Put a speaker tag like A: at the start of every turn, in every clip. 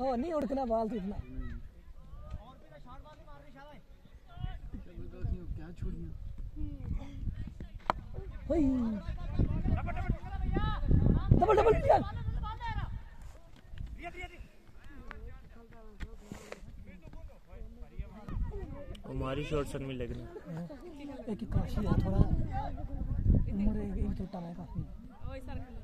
A: ओ नहीं उड़कना बाल तो इतना
B: क्या
A: डबल डबल यार
C: हमारी शॉर्ट सन में लगना।
A: एक ही काशी है थोड़ा। उम्र एक एक छोटा है काफ़ी।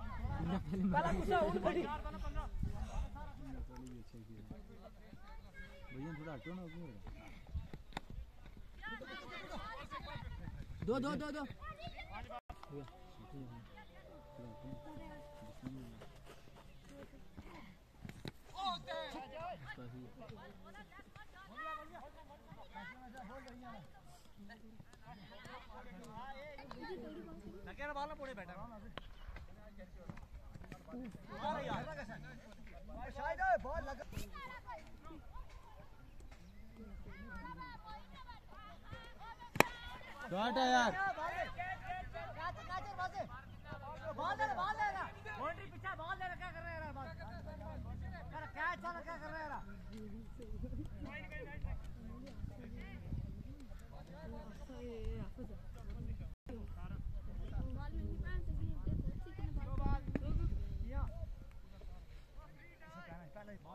B: भैया थोड़ा हटो ना उसमें
A: दो दो दो दो
B: शॉट है यार। शॉट ही है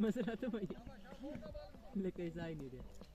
A: मसला तो भैया लेकिन ऐसा ही नहीं रहा।